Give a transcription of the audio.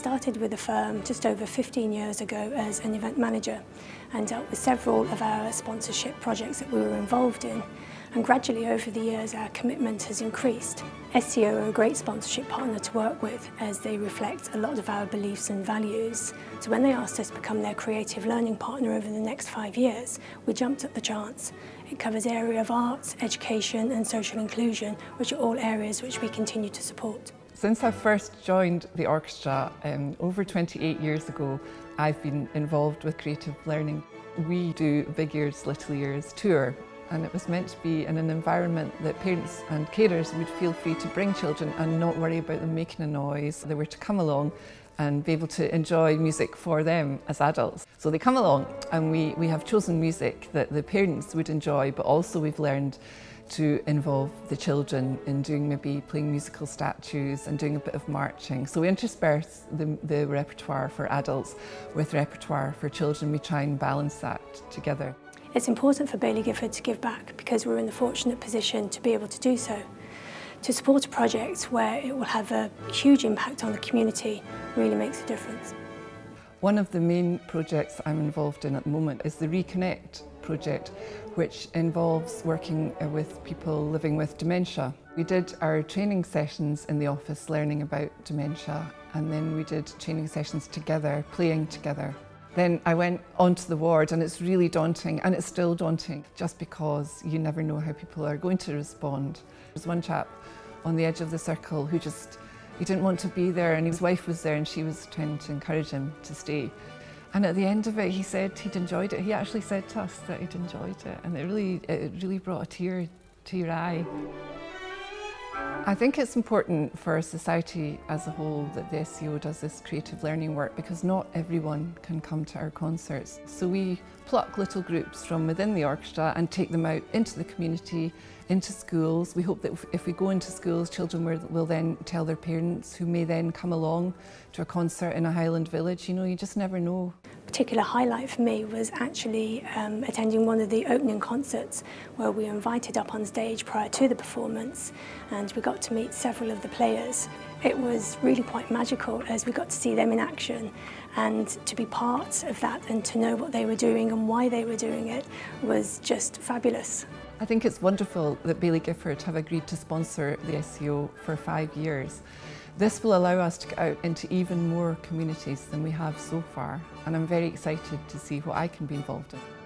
started with the firm just over 15 years ago as an event manager and dealt with several of our sponsorship projects that we were involved in. And gradually over the years our commitment has increased. SCO are a great sponsorship partner to work with as they reflect a lot of our beliefs and values. So when they asked us to become their creative learning partner over the next five years, we jumped at the chance. It covers area of arts, education and social inclusion, which are all areas which we continue to support. Since I first joined the orchestra um, over 28 years ago, I've been involved with creative learning. We do Big Ears Little Ears tour and it was meant to be in an environment that parents and carers would feel free to bring children and not worry about them making a noise. They were to come along and be able to enjoy music for them as adults. So they come along and we, we have chosen music that the parents would enjoy but also we've learned to involve the children in doing maybe playing musical statues and doing a bit of marching. So we intersperse the, the repertoire for adults with repertoire for children. We try and balance that together. It's important for Baillie Gifford to give back because we're in the fortunate position to be able to do so. To support a project where it will have a huge impact on the community really makes a difference. One of the main projects I'm involved in at the moment is the Reconnect project, which involves working uh, with people living with dementia. We did our training sessions in the office learning about dementia and then we did training sessions together, playing together. Then I went onto the ward and it's really daunting and it's still daunting just because you never know how people are going to respond. There was one chap on the edge of the circle who just, he didn't want to be there and his wife was there and she was trying to encourage him to stay. And at the end of it, he said he'd enjoyed it. He actually said to us that he'd enjoyed it and it really, it really brought a tear to your eye. I think it's important for society as a whole that the SCO does this creative learning work because not everyone can come to our concerts. So we pluck little groups from within the orchestra and take them out into the community, into schools. We hope that if we go into schools, children will then tell their parents who may then come along to a concert in a Highland village. You know, you just never know particular highlight for me was actually um, attending one of the opening concerts where we were invited up on stage prior to the performance and we got to meet several of the players. It was really quite magical as we got to see them in action and to be part of that and to know what they were doing and why they were doing it was just fabulous. I think it's wonderful that Baillie Gifford have agreed to sponsor the SCO for five years. This will allow us to get out into even more communities than we have so far and I'm very excited to see what I can be involved in.